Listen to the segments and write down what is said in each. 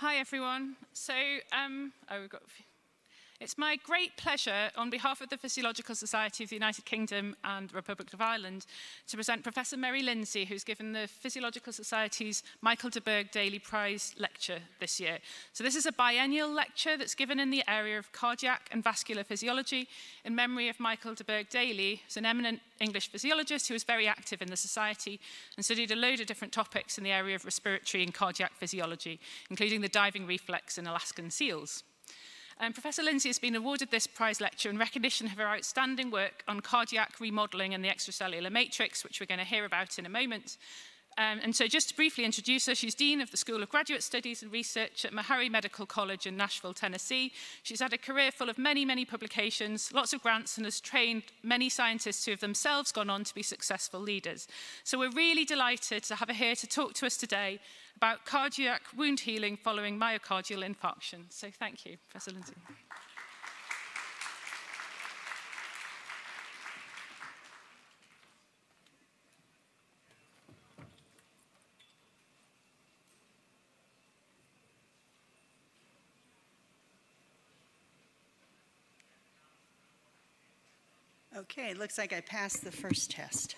Hi, everyone. So, um, oh, we've got it's my great pleasure, on behalf of the Physiological Society of the United Kingdom and Republic of Ireland, to present Professor Merry Lindsey, who's given the Physiological Society's Michael de Burgh Daly Prize lecture this year. So this is a biennial lecture that's given in the area of cardiac and vascular physiology in memory of Michael de Burgh Daly, who's an eminent English physiologist who was very active in the society and studied a load of different topics in the area of respiratory and cardiac physiology, including the diving reflex in Alaskan seals. Um, Professor Lindsey has been awarded this prize lecture in recognition of her outstanding work on cardiac remodeling and the extracellular matrix, which we're going to hear about in a moment. Um, and so just to briefly introduce her, she's Dean of the School of Graduate Studies and Research at Meharry Medical College in Nashville, Tennessee. She's had a career full of many, many publications, lots of grants, and has trained many scientists who have themselves gone on to be successful leaders. So we're really delighted to have her here to talk to us today about cardiac wound healing following myocardial infarction. So thank you, Professor Lindsay. Okay, it looks like I passed the first test.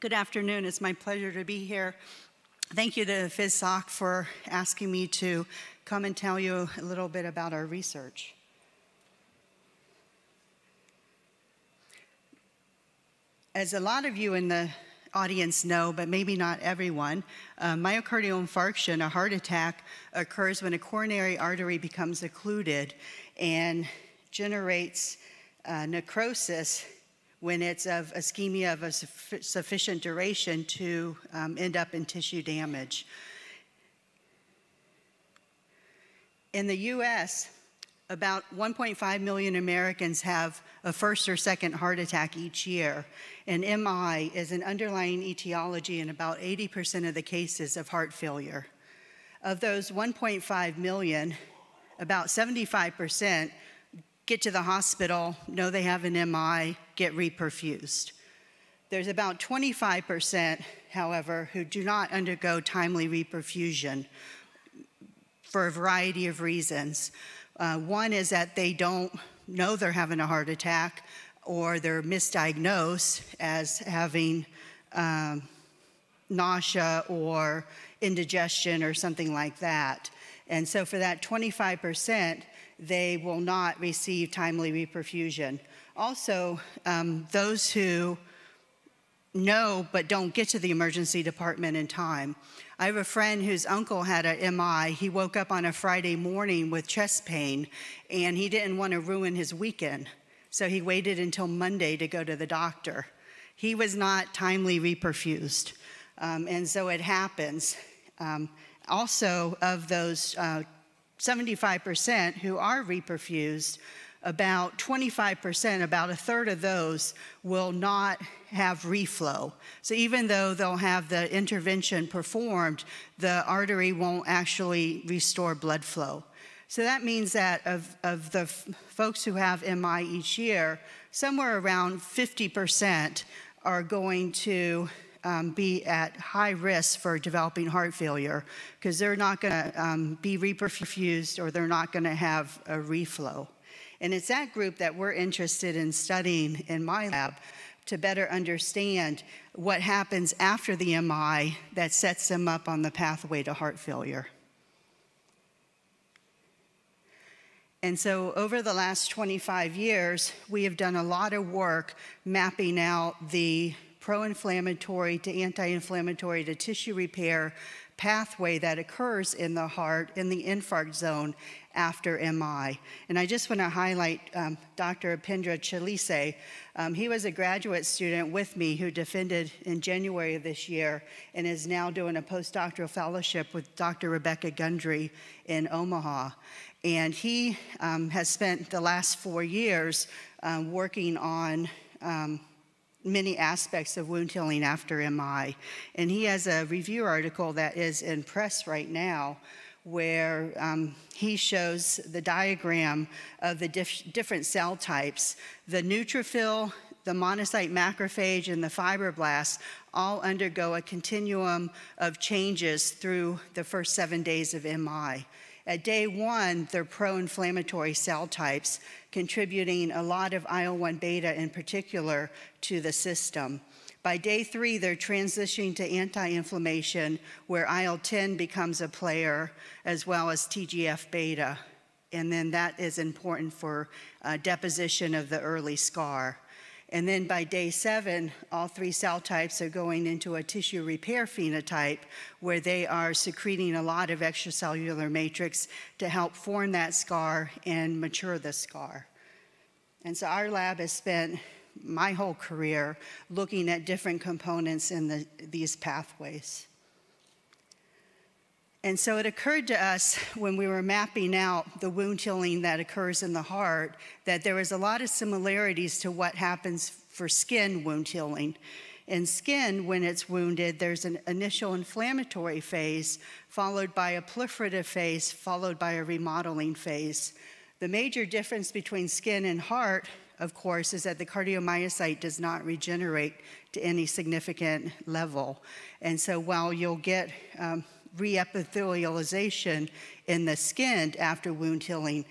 Good afternoon. It's my pleasure to be here. Thank you to PhysSoc for asking me to come and tell you a little bit about our research. As a lot of you in the audience know, but maybe not everyone, uh, myocardial infarction, a heart attack, occurs when a coronary artery becomes occluded and generates uh, necrosis when it's of ischemia of a sufficient duration to um, end up in tissue damage. In the US, about 1.5 million Americans have a first or second heart attack each year, and MI is an underlying etiology in about 80% of the cases of heart failure. Of those 1.5 million, about 75% get to the hospital, know they have an MI, get reperfused. There's about 25%, however, who do not undergo timely reperfusion for a variety of reasons. Uh, one is that they don't know they're having a heart attack or they're misdiagnosed as having um, nausea or indigestion or something like that. And so for that 25%, they will not receive timely reperfusion. Also, um, those who know but don't get to the emergency department in time. I have a friend whose uncle had an MI. He woke up on a Friday morning with chest pain and he didn't want to ruin his weekend. So he waited until Monday to go to the doctor. He was not timely reperfused. Um, and so it happens. Um, also, of those uh, 75% who are reperfused, about 25%, about a third of those will not have reflow. So even though they'll have the intervention performed, the artery won't actually restore blood flow. So that means that of, of the folks who have MI each year, somewhere around 50% are going to um, be at high risk for developing heart failure because they're not going to um, be reperfused or they're not going to have a reflow. And it's that group that we're interested in studying in my lab to better understand what happens after the MI that sets them up on the pathway to heart failure. And so, over the last 25 years, we have done a lot of work mapping out the pro inflammatory to anti inflammatory to tissue repair pathway that occurs in the heart in the infarct zone after MI. And I just want to highlight um, Dr. Upendra Chalise. Um, he was a graduate student with me who defended in January of this year and is now doing a postdoctoral fellowship with Dr. Rebecca Gundry in Omaha. And he um, has spent the last four years um, working on um, many aspects of wound healing after MI. And he has a review article that is in press right now where um, he shows the diagram of the dif- different cell types. The neutrophil the monocyte macrophage, and the fibroblasts all undergo a continuum of changes through the first seven days of MI. At day one, they're pro inflammatory cell types, contributing a lot of IL 1 beta in particular to the system. By day three, they're transitioning to anti inflammation, where IL 10 becomes a player, as well as TGF beta. And then that is important for uh, deposition of the early scar. And then by day seven, all three cell types are going into a tissue repair phenotype where they are secreting a lot of extracellular matrix to help form that scar and mature the scar. And so our lab has spent my whole career looking at different components in the, these pathways. And so it occurred to us when we were mapping out the wound healing that occurs in the heart that there was a lot of similarities to what happens for skin wound healing. In skin, when it's wounded, there's an initial inflammatory phase, followed by a proliferative phase, followed by a remodeling phase. The major difference between skin and heart, of course, is that the cardiomyocyte does not regenerate to any significant level. And so while you'll get um, reepithelialization in the skin after wound healing.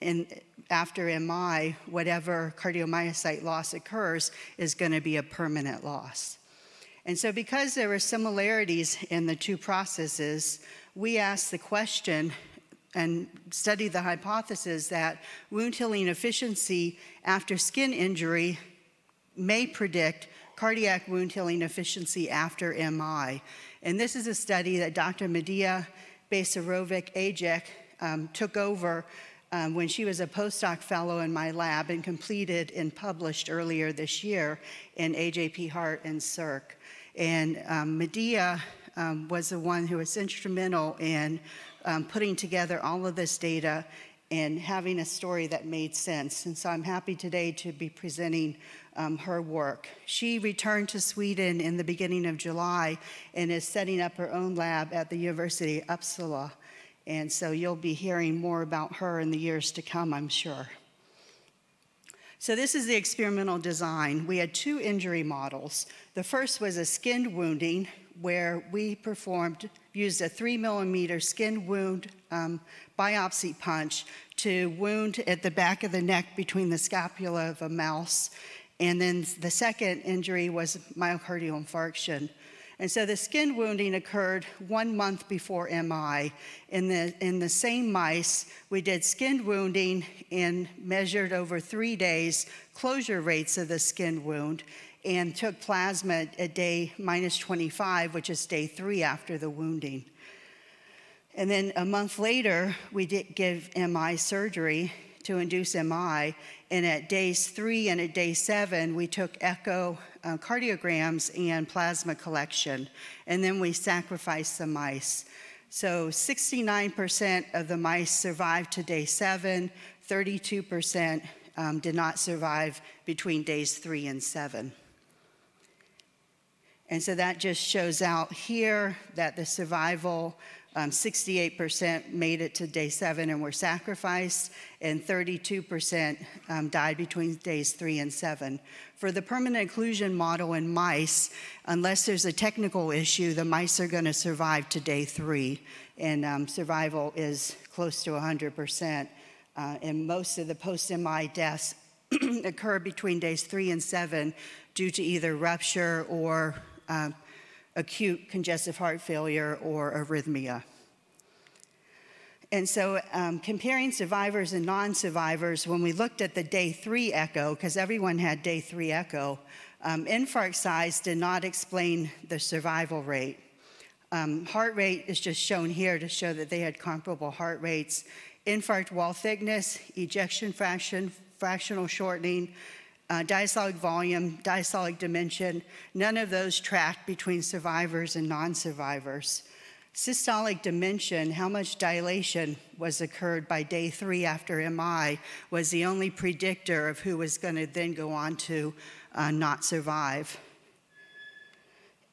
And after MI, whatever cardiomyocyte loss occurs is going to be a permanent loss. And so, because there are similarities in the two processes, we asked the question and study the hypothesis that wound healing efficiency after skin injury may predict cardiac wound healing efficiency after MI. And this is a study that Dr. Mediha Becirovic Agic um, took over um, when she was a postdoc fellow in my lab and completed and published earlier this year in AJP Heart and Circ. And um, Medea um, was the one who was instrumental in um, putting together all of this data and having a story that made sense. And so I'm happy today to be presenting um, her work. She returned to Sweden in the beginning of July and is setting up her own lab at the University of Uppsala. And so you'll be hearing more about her in the years to come, I'm sure. So, this is the experimental design. We had two injury models. The first was a skin wounding, where we performed, used a three millimeter skin wound um, biopsy punch to wound at the back of the neck between the scapula of a mouse. And then the second injury was myocardial infarction. And so the skin wounding occurred one month before MI. In the, in the same mice, we did skin wounding and measured over three days closure rates of the skin wound and took plasma at day minus 25, which is day three after the wounding. And then a month later, we did give MI surgery to induce MI. And at days three and at day seven, we took echo uh, cardiograms and plasma collection. And then we sacrificed the mice. So 69% of the mice survived to day seven, 32% um, did not survive between days three and seven. And so that just shows out here that the survival, um, 68% made it to day seven and were sacrificed, and 32% um, died between days three and seven. For the permanent occlusion model in mice, unless there's a technical issue, the mice are going to survive to day three, and um, survival is close to 100%. Uh, and most of the post MI deaths occur between days three and seven due to either rupture or um, acute congestive heart failure or arrhythmia. And so, um, comparing survivors and non survivors, when we looked at the day three echo, because everyone had day three echo, um, infarct size did not explain the survival rate. Um, heart rate is just shown here to show that they had comparable heart rates. Infarct wall thickness, ejection fraction, fractional shortening, uh, diastolic volume, diastolic dimension, none of those tracked between survivors and non survivors. Systolic dimension, how much dilation was occurred by day three after MI, was the only predictor of who was going to then go on to uh, not survive.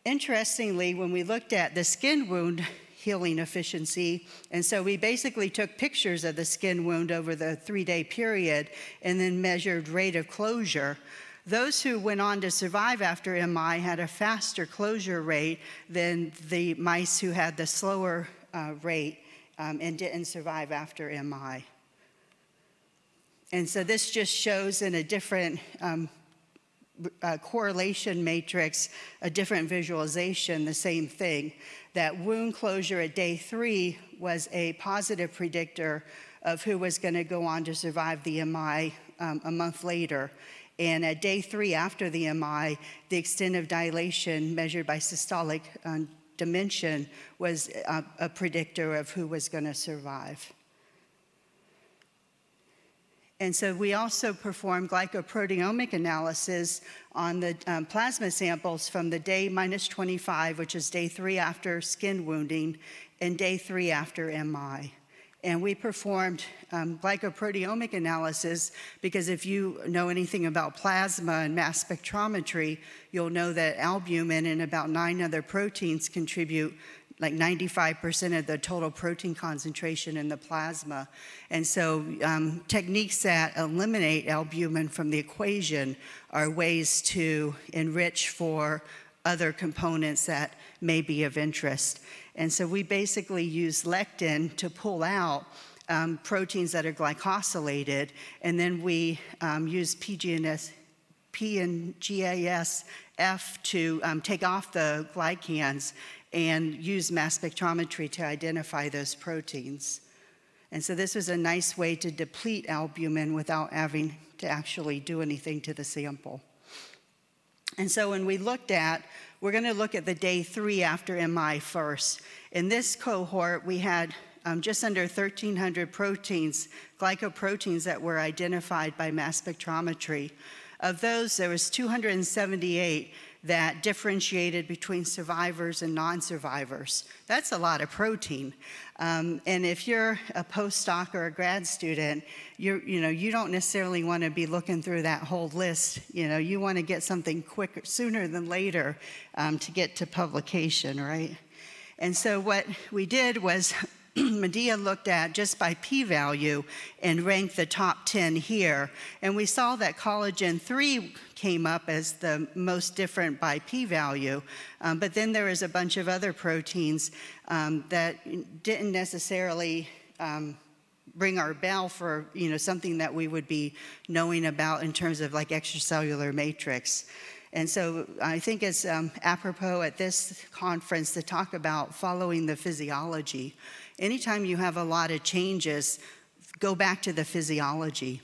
Interestingly, when we looked at the skin wound healing efficiency. And so we basically took pictures of the skin wound over the three day period and then measured rate of closure. Those who went on to survive after MI had a faster closure rate than the mice who had the slower uh, rate um, and didn't survive after MI. And so this just shows in a different um, uh, correlation matrix, a different visualization, the same thing, that wound closure at day three was a positive predictor of who was going to go on to survive the MI um, a month later. And at day three after the MI, the extent of dilation measured by systolic um, dimension was a, a predictor of who was going to survive. And so we also performed glycoproteomic analysis on the um, plasma samples from the day minus 25, which is day three after skin wounding, and day three after MI. And we performed um, glycoproteomic analysis because if you know anything about plasma and mass spectrometry, you'll know that albumin and about nine other proteins contribute like 95% of the total protein concentration in the plasma. And so, um, techniques that eliminate albumin from the equation are ways to enrich for other components that may be of interest. And so, we basically use lectin to pull out. Um, proteins that are glycosylated, and then we um, use PGNS, P and GASF to um, take off the glycans and use mass spectrometry to identify those proteins. And so this was a nice way to deplete albumin without having to actually do anything to the sample. And so when we looked at, we're going to look at the day three after MI first. In this cohort, we had um, just under 1,300 proteins, glycoproteins that were identified by mass spectrometry. Of those, there was 278 that differentiated between survivors and non-survivors. That's a lot of protein. Um, and if you're a postdoc or a grad student, you you know, you don't necessarily want to be looking through that whole list. You know, you want to get something quicker, sooner than later um, to get to publication, right? And so what we did was Mediha looked at just by p value and ranked the top 10 here. And we saw that collagen 3 came up as the most different by p value. Um, but then there was a bunch of other proteins um, that didn't necessarily. Um, bring our bell for you know something that we would be knowing about in terms of like extracellular matrix and so I think it's um, apropos at this conference to talk about following the physiology anytime you have a lot of changes, go back to the physiology.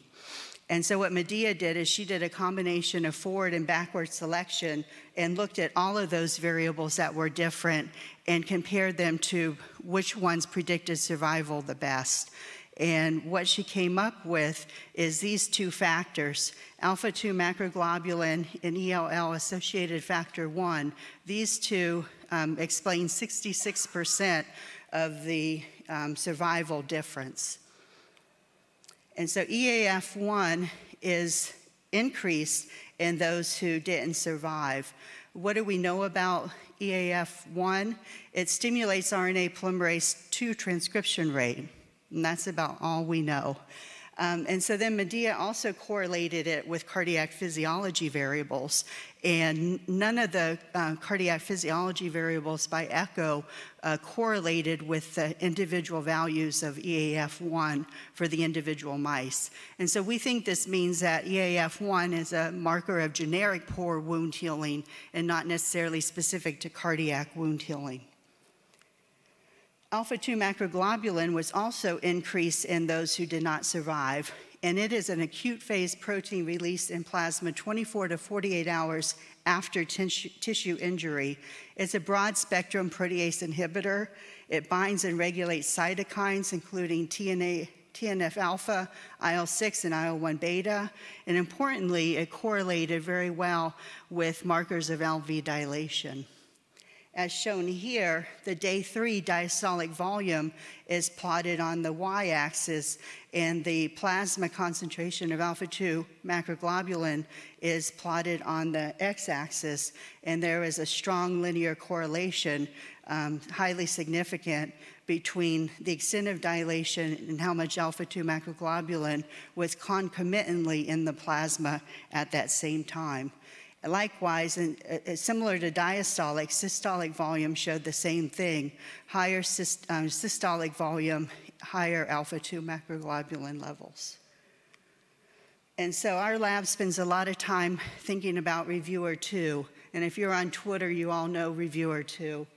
And so, what Mediha did is she did a combination of forward and backward selection and looked at all of those variables that were different and compared them to which ones predicted survival the best. And what she came up with is these two factors alpha 2 macroglobulin and ELL associated factor 1. These two um, explain 66% of the um, survival difference. And so EAF1 is increased in those who didn't survive. What do we know about EAF1? It stimulates RNA polymerase 2 transcription rate, and that's about all we know. Um, and so then Mediha also correlated it with cardiac physiology variables. And none of the uh, cardiac physiology variables by echo uh, correlated with the individual values of EAF1 for the individual mice. And so we think this means that EAF1 is a marker of generic poor wound healing and not necessarily specific to cardiac wound healing. Alpha 2 macroglobulin was also increased in those who did not survive, and it is an acute phase protein released in plasma 24 to 48 hours after tissue injury. It's a broad spectrum protease inhibitor. It binds and regulates cytokines, including TNA, TNF alpha, IL 6, and IL 1 beta. And importantly, it correlated very well with markers of LV dilation. As shown here, the day three diastolic volume is plotted on the y axis, and the plasma concentration of alpha 2 macroglobulin is plotted on the x axis. And there is a strong linear correlation um, highly significant between the extent of dilation and how much alpha 2 macroglobulin was concomitantly in the plasma at that same time. Likewise, and uh, uh, similar to diastolic, systolic volume showed the same thing higher syst, um, systolic volume, higher alpha 2 macroglobulin levels. And so our lab spends a lot of time thinking about reviewer 2. And if you're on Twitter, you all know reviewer 2.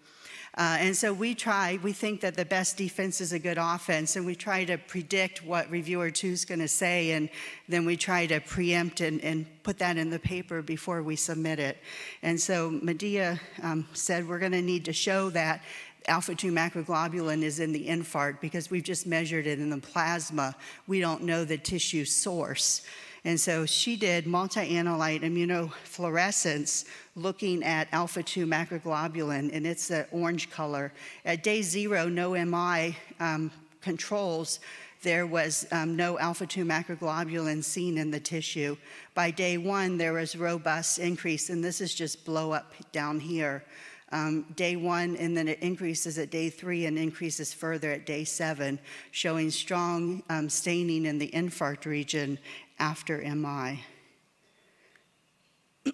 Uh, and so we try, we think that the best defense is a good offense, and we try to predict what reviewer two is going to say, and then we try to preempt and, and, put that in the paper before we submit it. And so Mediha um, said we're going to need to show that alpha 2 macroglobulin is in the infarct because we've just measured it in the plasma. We don't know the tissue source. And so she did multi analyte immunofluorescence looking at alpha 2 macroglobulin, and it's the orange color. At day zero, no MI um, controls, there was um, no alpha 2 macroglobulin seen in the tissue. By day one, there was robust increase, and this is just blow up down here. Um, day one, and then it increases at day three and increases further at day seven, showing strong um, staining in the infarct region after MI.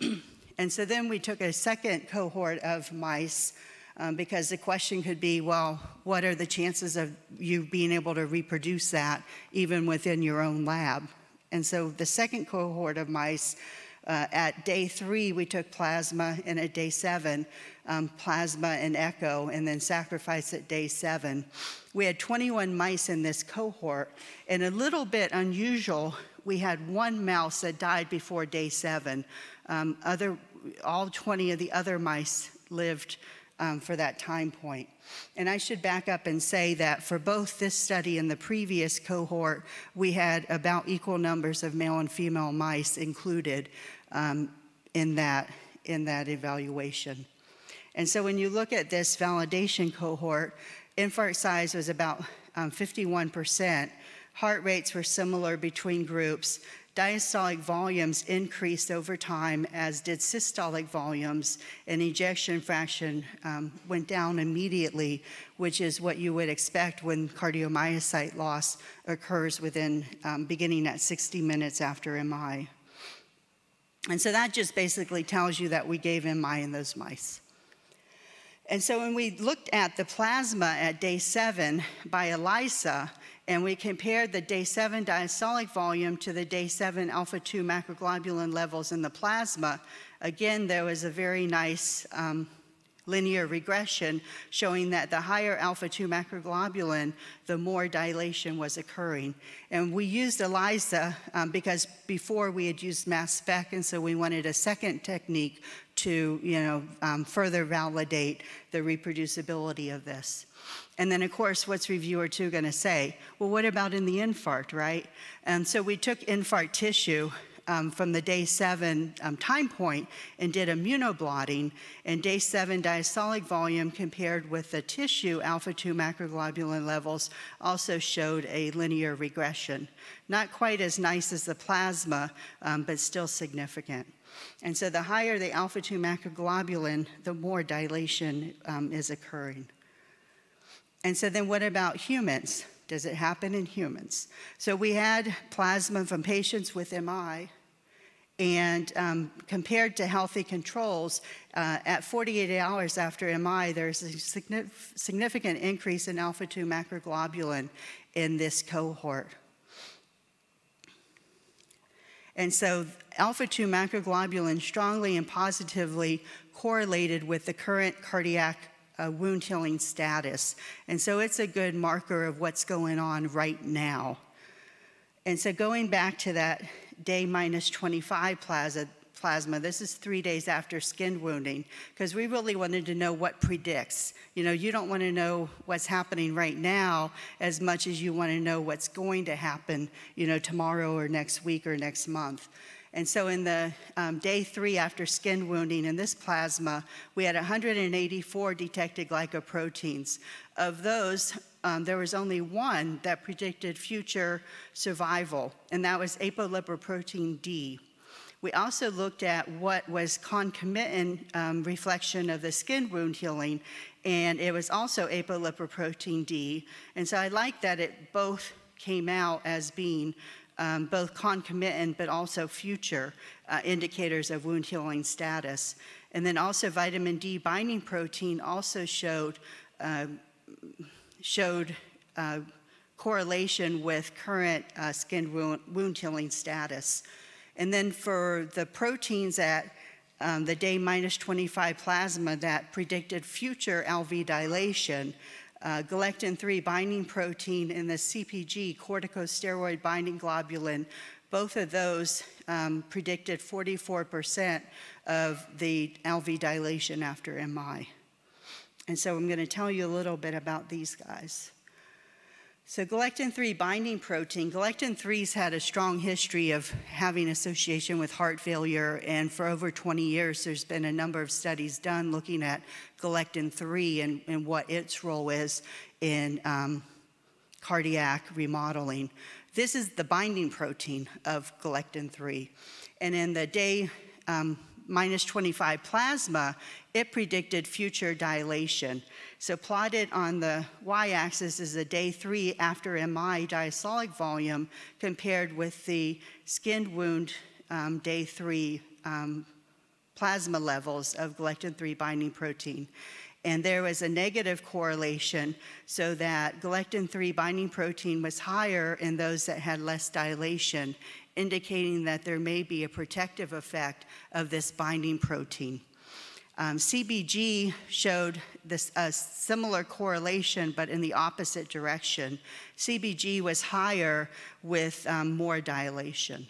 and so then we took a second cohort of mice um, because the question could be well, what are the chances of you being able to reproduce that even within your own lab? And so the second cohort of mice, uh, at day three, we took plasma, and at day seven, um, plasma and echo, and then sacrifice at day seven. We had 21 mice in this cohort, and a little bit unusual we had one mouse that died before day seven. Um, other, all 20 of the other mice lived um, for that time point. And I should back up and say that for both this study and the previous cohort, we had about equal numbers of male and female mice included um, in, that, in that evaluation. And so when you look at this validation cohort, infarct size was about um, 51%, Heart rates were similar between groups. Diastolic volumes increased over time, as did systolic volumes, and ejection fraction um, went down immediately, which is what you would expect when cardiomyocyte loss occurs within um, beginning at 60 minutes after MI. And so that just basically tells you that we gave MI in those mice. And so when we looked at the plasma at day seven by ELISA, and we compared the day seven diastolic volume to the day seven alpha 2 macroglobulin levels in the plasma. Again, there was a very nice um, linear regression showing that the higher alpha 2 macroglobulin, the more dilation was occurring. And we used ELISA um, because before we had used mass spec, and so we wanted a second technique to you know, um, further validate the reproducibility of this. And then, of course, what's reviewer two going to say? Well, what about in the infarct, right? And so we took infarct tissue um, from the day seven um, time point and did immunoblotting, and day seven diastolic volume compared with the tissue alpha 2 macroglobulin levels also showed a linear regression. Not quite as nice as the plasma, um, but still significant. And so the higher the alpha 2 macroglobulin, the more dilation um, is occurring. And so then what about humans? Does it happen in humans? So we had plasma from patients with MI, and um, compared to healthy controls, uh, at 48 hours after MI, there's a significant increase in alpha 2 macroglobulin in this cohort. And so alpha 2 macroglobulin strongly and positively correlated with the current cardiac uh, wound healing status. And so it's a good marker of what's going on right now. And so going back to that day minus 25 plasma, plasma. This is three days after skin wounding because we really wanted to know what predicts. You know, you don't want to know what's happening right now as much as you want to know what's going to happen, you know, tomorrow or next week or next month. And so in the um, day three after skin wounding in this plasma, we had 184 detected glycoproteins. Of those, um, there was only one that predicted future survival, and that was apolipoprotein D. We also looked at what was concomitant um, reflection of the skin wound healing, and it was also apolipoprotein D. And so I like that it both came out as being um, both concomitant but also future uh, indicators of wound healing status. And then also vitamin D binding protein also showed, uh, showed uh, correlation with current uh, skin wound, wound, healing status. And then for the proteins at um, the day minus 25 plasma that predicted future LV dilation, uh, galectin 3 binding protein and the CBG, corticosteroid binding globulin, both of those um, predicted 44% of the LV dilation after MI. And so I'm going to tell you a little bit about these guys. So galectin-3 binding protein, galectin-3's had a strong history of having association with heart failure, and for over 20 years, there's been a number of studies done looking at galectin-3 and, and what its role is in um, cardiac remodeling. This is the binding protein of galectin-3, and in the day um, minus 25 plasma, it predicted future dilation. So plotted on the y-axis is the day three after MI diastolic volume compared with the skin wound um, day three um, plasma levels of galectin-3 binding protein. And there was a negative correlation so that galectin-3 binding protein was higher in those that had less dilation indicating that there may be a protective effect of this binding protein. Um, CBG showed this a similar correlation, but in the opposite direction. CBG was higher with um, more dilation.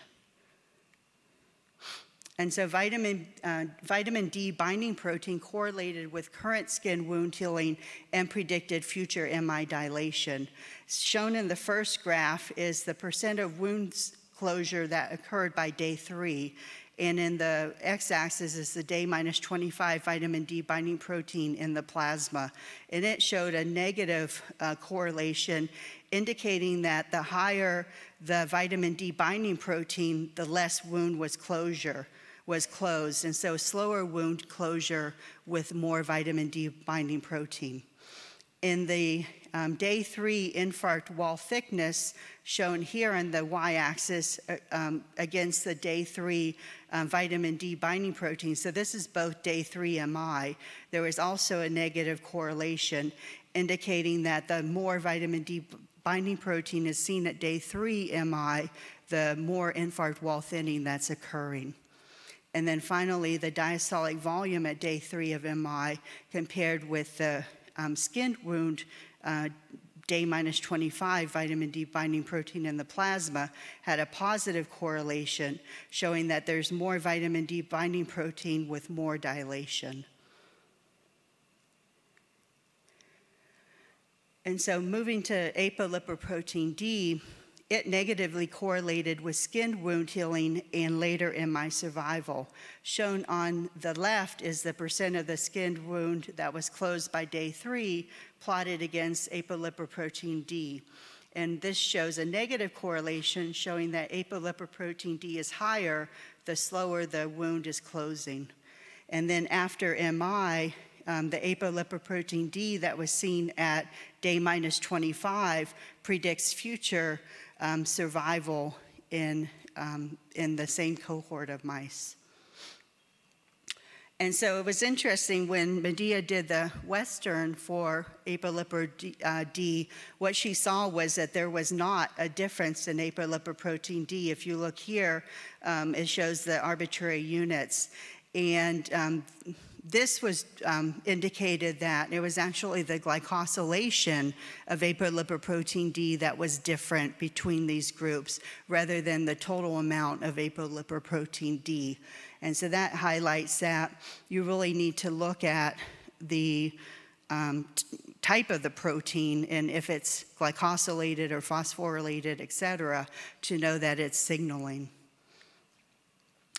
And so vitamin, uh, vitamin D binding protein correlated with current skin wound healing and predicted future MI dilation. Shown in the first graph is the percent of wounds closure that occurred by day three. And in the x-axis is the day minus 25 vitamin D binding protein in the plasma. And it showed a negative uh, correlation indicating that the higher the vitamin D binding protein, the less wound was closure was closed. And so slower wound closure with more vitamin D binding protein. In the um, day three infarct wall thickness, shown here on the y-axis uh, um, against the day three um, vitamin D binding protein. So this is both day three MI. There was also a negative correlation indicating that the more vitamin D binding protein is seen at day three MI, the more infarct wall thinning that's occurring. And then finally, the diastolic volume at day three of MI compared with the um, skin wound uh, day minus 25 vitamin D binding protein in the plasma had a positive correlation showing that there's more vitamin D binding protein with more dilation. And so moving to apolipoprotein D, it negatively correlated with skin wound healing and later MI survival. Shown on the left is the percent of the skin wound that was closed by day three, plotted against apolipoprotein D. And this shows a negative correlation showing that apolipoprotein D is higher the slower the wound is closing. And then after MI, um, the apolipoprotein D that was seen at day minus 25 predicts future um, survival in, um, in the same cohort of mice. And so it was interesting when Mediha did the Western for apolipoprotein uh, D, what she saw was that there was not a difference in apolipoprotein D. If you look here, um, it shows the arbitrary units. And um, this was um, indicated that it was actually the glycosylation of apolipoprotein D that was different between these groups rather than the total amount of apolipoprotein D. And so that highlights that you really need to look at the um, type of the protein and if it's glycosylated or phosphorylated, et cetera, to know that it's signaling.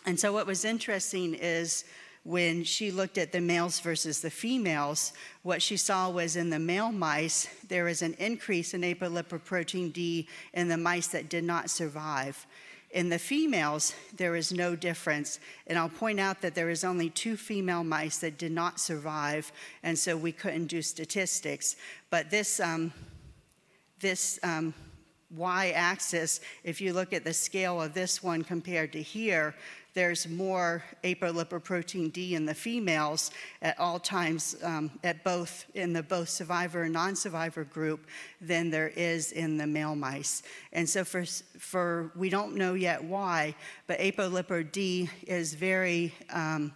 And so what was interesting is when she looked at the males versus the females, what she saw was in the male mice, there was an increase in apolipoprotein D in the mice that did not survive. In the females, there is no difference. And I'll point out that there is only two female mice that did not survive, and so we couldn't do statistics. But this, um, this um, y-axis, if you look at the scale of this one compared to here, there's more apolipoprotein D in the females at all times um, at both in the both survivor and non-survivor group than there is in the male mice. And so for, for we don't know yet why, but apolipo D is very um,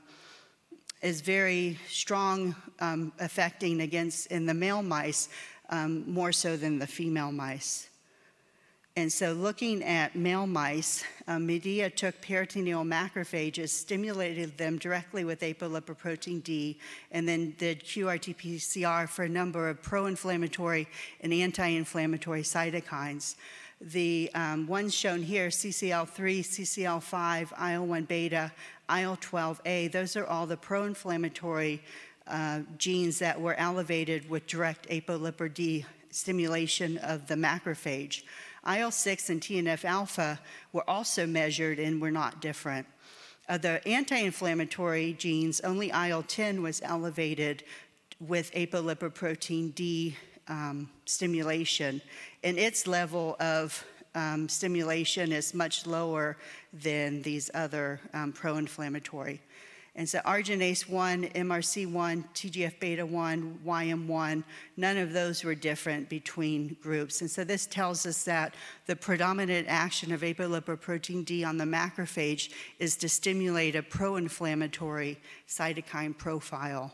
is very strong um, affecting against in the male mice um, more so than the female mice. And so, looking at male mice, uh, Mediha took peritoneal macrophages, stimulated them directly with apolipoprotein D, and then did QRT PCR for a number of pro inflammatory and anti inflammatory cytokines. The um, ones shown here, CCL3, CCL5, IL 1 beta, IL 12A, those are all the pro inflammatory uh, genes that were elevated with direct apolipo D stimulation of the macrophage. IL 6 and TNF alpha were also measured and were not different. Uh, the anti inflammatory genes, only IL 10 was elevated with apolipoprotein D um, stimulation, and its level of um, stimulation is much lower than these other um, pro inflammatory. And so arginase 1, MRC1, TGF beta 1, YM1, none of those were different between groups. And so this tells us that the predominant action of apolipoprotein D on the macrophage is to stimulate a pro inflammatory cytokine profile.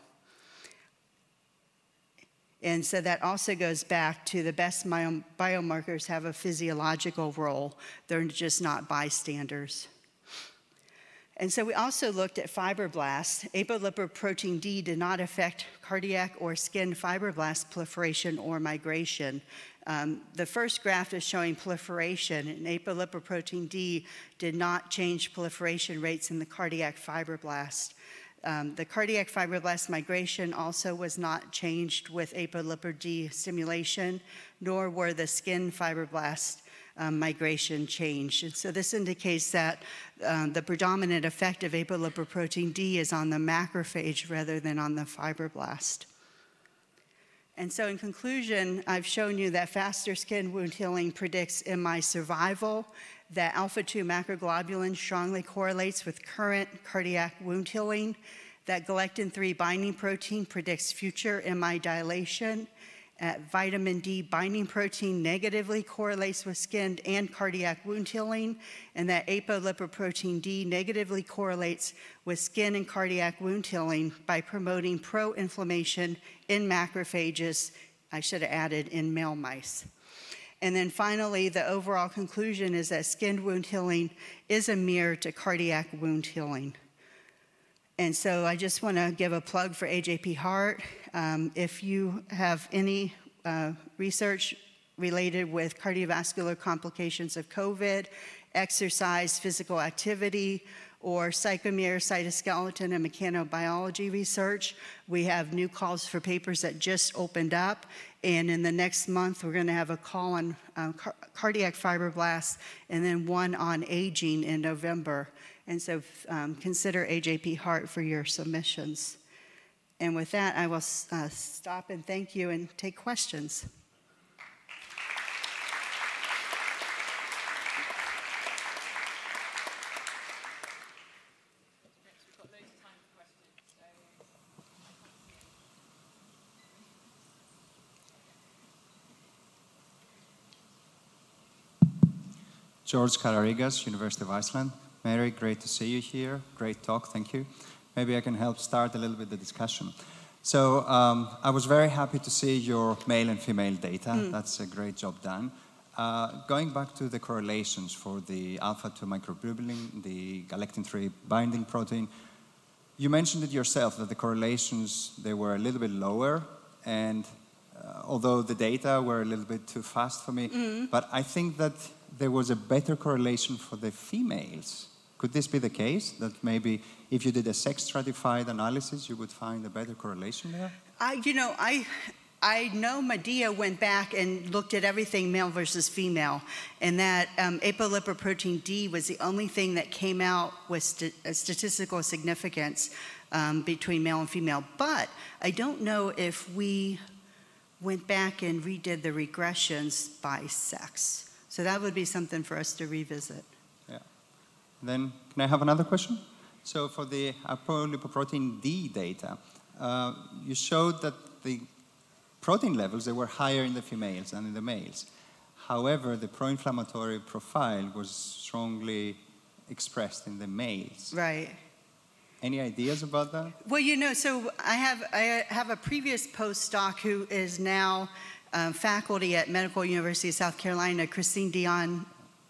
And so that also goes back to the best biomarkers have a physiological role, they're just not bystanders. And so we also looked at fibroblasts. Apolipoprotein D did not affect cardiac or skin fibroblast proliferation or migration. Um, the first graph is showing proliferation, and apolipoprotein D did not change proliferation rates in the cardiac fibroblast. Um, the cardiac fibroblast migration also was not changed with apolipoprotein D stimulation, nor were the skin fibroblast um, migration changed. And so this indicates that uh, the predominant effect of apolipoprotein D is on the macrophage rather than on the fibroblast. And so, in conclusion, I've shown you that faster skin wound healing predicts MI survival, that alpha 2 macroglobulin strongly correlates with current cardiac wound healing, that galectin 3 binding protein predicts future MI dilation, uh, vitamin D binding protein negatively correlates with skin and cardiac wound healing, and that apolipoprotein D negatively correlates with skin and cardiac wound healing by promoting pro inflammation in macrophages. I should have added in male mice. And then finally, the overall conclusion is that skin wound healing is a mirror to cardiac wound healing. And so I just want to give a plug for AJP Heart. Um, if you have any uh, research related with cardiovascular complications of COVID, exercise, physical activity, or sarcomere, cytoskeleton, and mechanobiology research. We have new calls for papers that just opened up. And in the next month, we're going to have a call on um, car cardiac fibroblasts and then one on aging in November. And so um, consider AJP Heart for your submissions. And with that, I will uh, stop and thank you and take questions. George Kararigas, University of Iceland. Merry, great to see you here. Great talk, thank you. Maybe I can help start a little bit the discussion. So um, I was very happy to see your male and female data. Mm. That's a great job done. Uh, going back to the correlations for the alpha-2 microglobulin, the galectin-3 binding protein, you mentioned it yourself that the correlations, they were a little bit lower and uh, although the data were a little bit too fast for me, mm. but I think that there was a better correlation for the females could this be the case that maybe if you did a sex stratified analysis, you would find a better correlation there? I, you know, I, I know Mediha went back and looked at everything male versus female, and that um, apolipoprotein D was the only thing that came out with st- statistical significance um, between male and female. But I don't know if we went back and redid the regressions by sex. So that would be something for us to revisit. Then, can I have another question? So, for the apolipoprotein D data, uh, you showed that the protein levels they were higher in the females than in the males. However, the pro-inflammatory profile was strongly expressed in the males. Right. Any ideas about that? Well, you know, so I have I have a previous postdoc who is now um, faculty at Medical University of South Carolina, Kristine Dion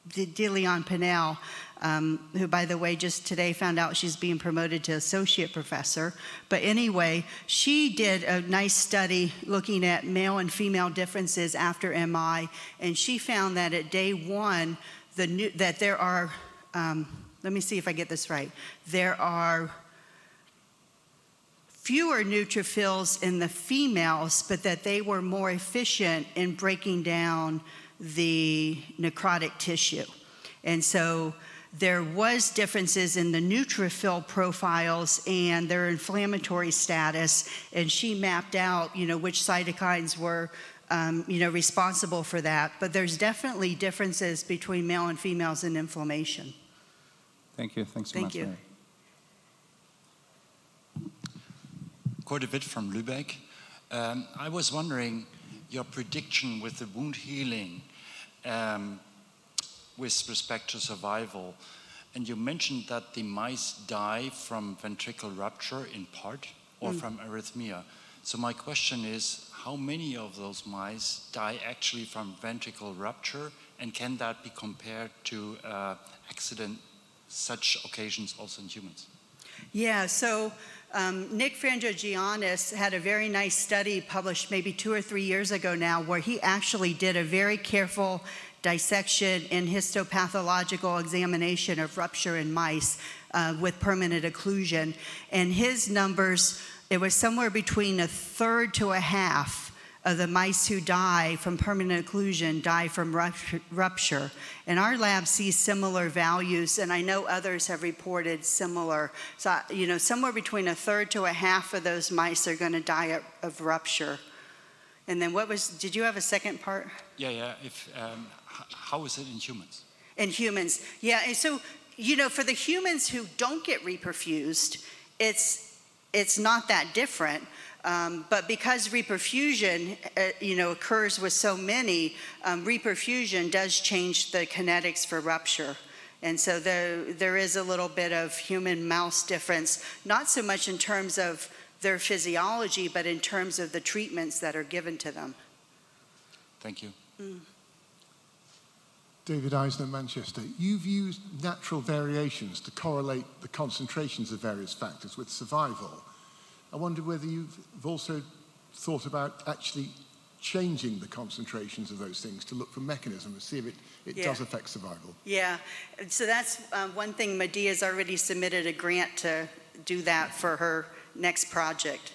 De Leon Pennell, um, who, by the way, just today found out she's being promoted to associate professor. But anyway, she did a nice study looking at male and female differences after MI, and she found that at day one, the new, that there are, um, let me see if I get this right, there are fewer neutrophils in the females, but that they were more efficient in breaking down the necrotic tissue. And so there was differences in the neutrophil profiles and their inflammatory status, and she mapped out, you know, which cytokines were, um, you know, responsible for that. But there's definitely differences between male and females in inflammation. Thank you. Thanks so Thank much. you. Merry. Cor de Wit from Lübeck. Um, I was wondering your prediction with the wound healing um, with respect to survival. And you mentioned that the mice die from ventricle rupture in part or from arrhythmia. So my question is, how many of those mice die actually from ventricle rupture? And can that be compared to uh, accident, such occasions also in humans? Yeah, so um, Nick Frangogiannis had a very nice study published maybe two or three years ago now where he actually did a very careful dissection and histopathological examination of rupture in mice uh, with permanent occlusion. And his numbers, it was somewhere between a third to a half of the mice who die from permanent occlusion die from rupture-. And our lab sees similar values, and I know others have reported similar. So, you know, somewhere between a third to a half of those mice are going to die of- rupture. And then what was, did you have a second part? Yeah, yeah. If, um, how is it in humans? In humans, yeah. And so, you know, for the humans who don't get reperfused, it's it's not that different. Um, but because reperfusion, uh, you know, occurs with so many, um, reperfusion does change the kinetics for rupture. And so there, there is a little bit of human mouse difference, not so much in terms of their physiology, but in terms of the treatments that are given to them. Thank you. David Eisner, Manchester. You've used natural variations to correlate the concentrations of various factors with survival. I wonder whether you've also thought about actually changing the concentrations of those things to look for mechanism and see if it, it Yeah. does affect survival. Yeah, so that's um, one thing. Mediha's already submitted a grant to do that for her next project.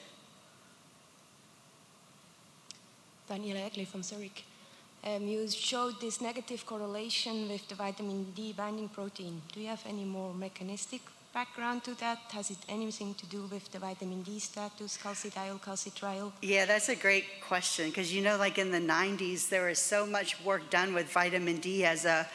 Daniela Egli from Zurich. Um, you showed this negative correlation with the vitamin D binding protein. Do you have any more mechanistic background to that? Has it anything to do with the vitamin D status, calcidiol, calcitriol? Yeah, that's a great question because you know, like in the 90s, there was so much work done with vitamin D as a,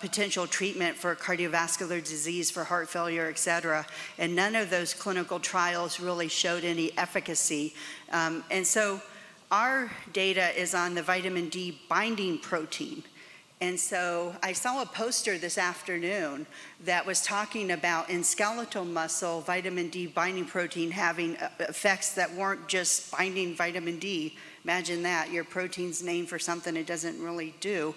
potential treatment for cardiovascular disease, for heart failure, et cetera. And none of those clinical trials really showed any efficacy. Um, and so our data is on the vitamin D binding protein. And so I saw a poster this afternoon that was talking about in skeletal muscle, vitamin D binding protein having uh, effects that weren't just binding vitamin D. Imagine that, your protein's named for something it doesn't really do.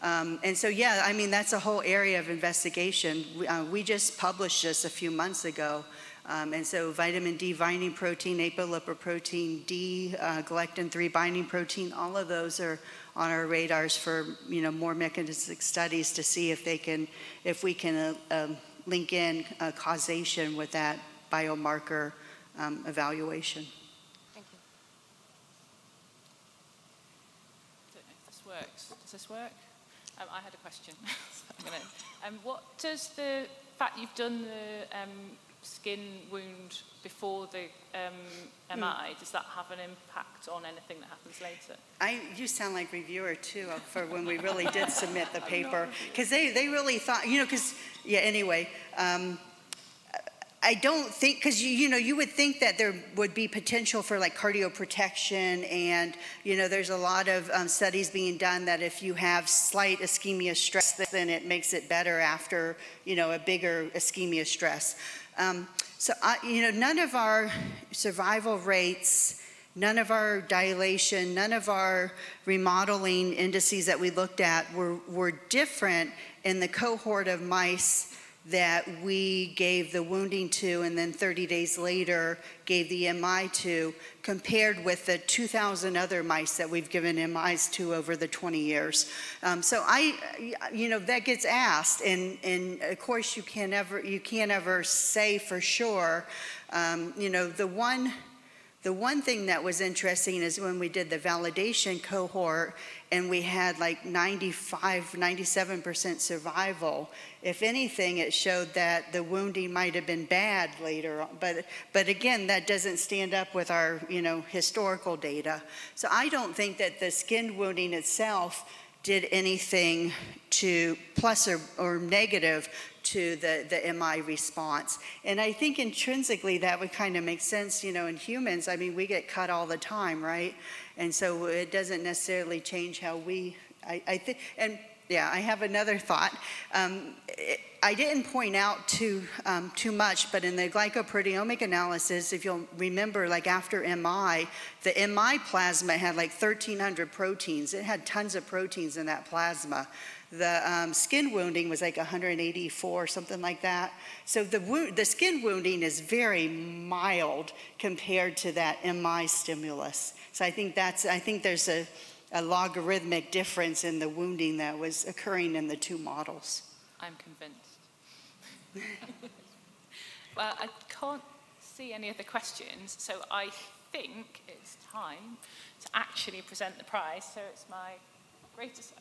Um, and so, yeah, I mean, that's a whole area of investigation. We, uh, we just published this a few months ago. Um, and so, vitamin D binding protein, apolipoprotein D, uh, galectin 3 binding protein, all of those are on our radars for you know more mechanistic studies to see if they can, if we can uh, um, link in uh, causation with that biomarker um, evaluation. Thank works. Does this work? Um, I had a question. so um, what does the fact you've done the skin wound before the um, MI, does that have an impact on anything that happens later? I, you sound like reviewer two for when we really did submit the paper. Because they, they really thought, you know, because, yeah, anyway, um, I don't think, because you, you know, you would think that there would be potential for like cardioprotection, and you know, there's a lot of um, studies being done that if you have slight ischemia stress, then it makes it better after you know a bigger ischemia stress. Um, so, you know, none of our survival rates. None of our dilation, none of our remodeling indices that we looked at were, were different in the cohort of mice that we gave the wounding to and then 30 days later gave the MI to, compared with the 2,000 other mice that we've given MIs to over the 20 years. Um, so I, you know, that gets asked, and, and of course you can't ever, you can't ever say for sure. Um, you know, the one, the one thing that was interesting is when we did the validation cohort and we had like 95, 97% survival. If anything, it showed that the wounding might have been bad later on. But, but again, that doesn't stand up with our, you know, historical data. So I don't think that the skin wounding itself did anything to plus or, or negative to the, the MI response. And I think intrinsically that would kind of make sense, you know, in humans. I mean, we get cut all the time, right? And so it doesn't necessarily change how we, I, I think, and yeah, I have another thought. Um, it, I didn't point out too, um, too much, but in the glycoproteomic analysis, if you'll remember, like after MI, the MI plasma had like 1,300 proteins. It had tons of proteins in that plasma. The um, skin wounding was like 184, something like that. So the, the skin wounding is very mild compared to that MI stimulus. So I think that's, I think there's a, a logarithmic difference in the wounding that was occurring in the two models. I'm convinced. well, I can't see any other questions, so I think it's time to actually present the prize. So it's my greatest,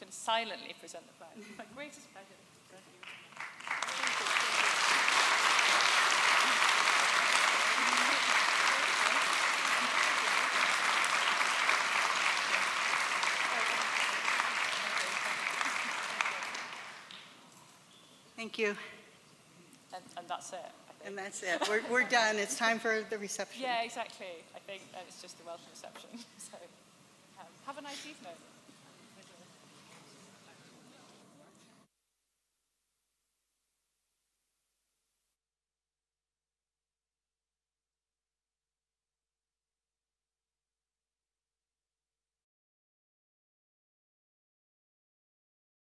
Going to silently present the prize. my greatest pleasure. Thank you. And, and that's it. And that's it. We're, we're done. It's time for the reception. Yeah, exactly. I think it's just the welcome reception. So um, have a nice evening.